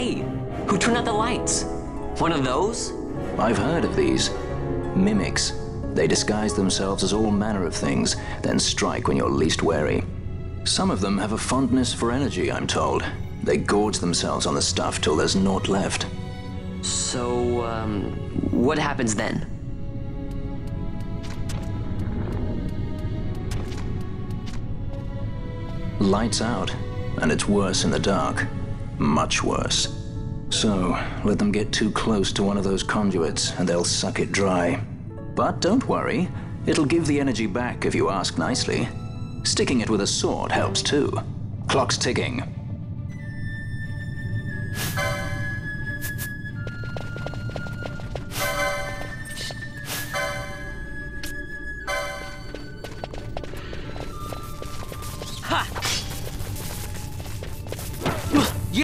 Hey, who turned out the lights? One of those? I've heard of these. Mimics. They disguise themselves as all manner of things, then strike when you're least wary. Some of them have a fondness for energy, I'm told. They gorge themselves on the stuff till there's naught left. So, um, what happens then? Lights out, and it's worse in the dark much worse. So, let them get too close to one of those conduits and they'll suck it dry. But don't worry, it'll give the energy back if you ask nicely. Sticking it with a sword helps too. Clock's ticking. Ha!